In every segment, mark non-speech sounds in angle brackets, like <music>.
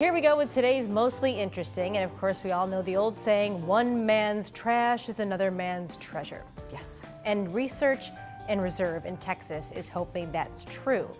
Here we go with today's mostly interesting, and of course, we all know the old saying one man's trash is another man's treasure. Yes. And Research and Reserve in Texas is hoping that's true.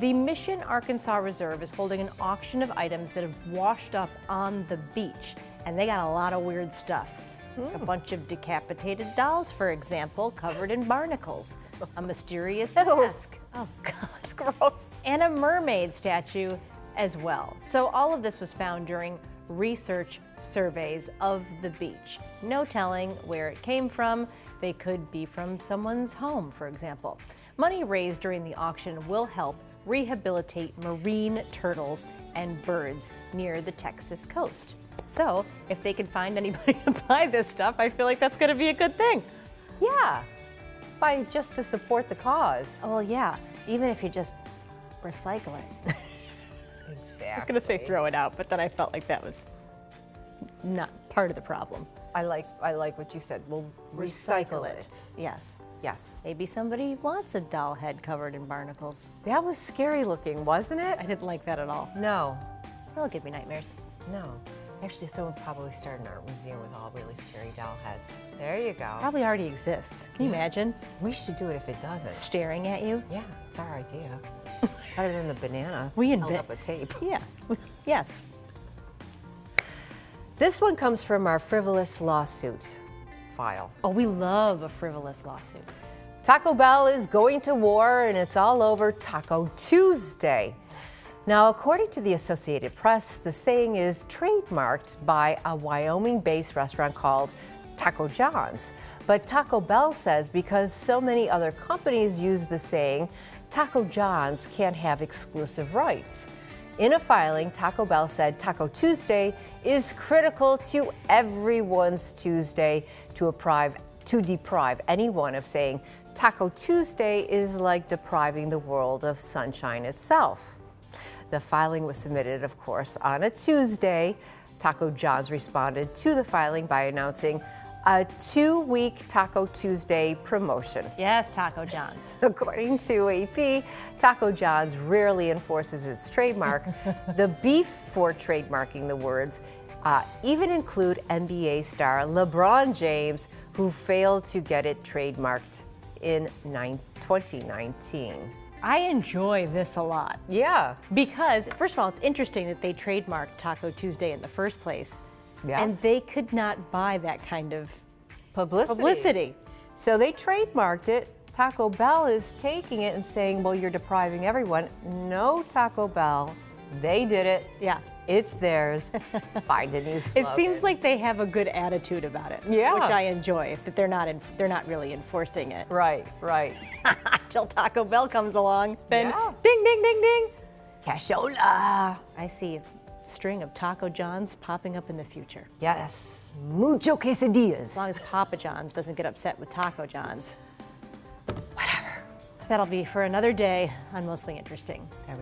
The Mission Aransas Reserve is holding an auction of items that have washed up on the beach, and they got a lot of weird stuff. A hmm. bunch of decapitated dolls, for example, covered in barnacles, a <laughs> mysterious oh. mask. Oh, God. It's gross. and a mermaid statue as well. So all of this was found during research surveys of the beach. No telling where it came from. They could be from someone's home, for example. Money raised during the auction will help rehabilitate marine turtles and birds near the Texas coast. So if they can find anybody <laughs> to buy this stuff, I feel like that's going to be a good thing. Yeah. By just to support the cause. Oh, well, yeah, even if you just recycle it. <laughs> Exactly. I was going to say throw it out, but then I felt like that was not part of the problem. I like I like what you said. We'll recycle, it. Yes. Yes. Maybe somebody wants a doll head covered in barnacles. That was scary looking, wasn't it? I didn't like that at all. No. That'll give me nightmares. No. Actually, someone probably started an art museum with all really scary doll heads. There you go. Probably already exists. Can you imagine We should do it if it doesn't. staring at you? Yeah, it's our idea. <laughs> Better than the banana. We invent- up a tape. Yeah. <laughs> yes. This one comes from our frivolous lawsuit file. Oh, we love a frivolous lawsuit. Taco Bell is going to war and it's all over Taco Tuesday. Now, according to the Associated Press, the saying is trademarked by a Wyoming based restaurant called Taco John's. But Taco Bell says because so many other companies use the saying, Taco John's can't have exclusive rights. In a filing, Taco Bell said Taco Tuesday is critical to everyone's Tuesday to deprive, to deprive anyone of saying Taco Tuesday is like depriving the world of sunshine itself. The filing was submitted, of course, on a Tuesday. Taco John's responded to the filing by announcing a two week Taco Tuesday promotion. Yes, Taco John's. <laughs> According to AP, Taco John's rarely enforces its trademark. <laughs> the beef for trademarking the words uh, even include NBA star LeBron James, who failed to get it trademarked in nine- 2019. I enjoy this a lot Yeah. because, first of all, it's interesting that they trademarked Taco Tuesday in the first place. Yes. And they could not buy that kind of Publicity. publicity. So they trademarked it. Taco Bell is taking it and saying, well, you're depriving everyone. No, Taco Bell. They did it. Yeah. It's theirs. <laughs> Find a new slogan. It seems like they have a good attitude about it, Yeah. which I enjoy. That they're not in, they're not really enforcing it Right, right. <laughs> until Taco Bell comes along. Then Yeah. ding, ding, ding, ding. Cashola. I see string of Taco Johns popping up in the future. Yes. Mucho quesadillas. As long as Papa John's doesn't get upset with Taco John's. Whatever. That'll be for another day on Mostly Interesting. There we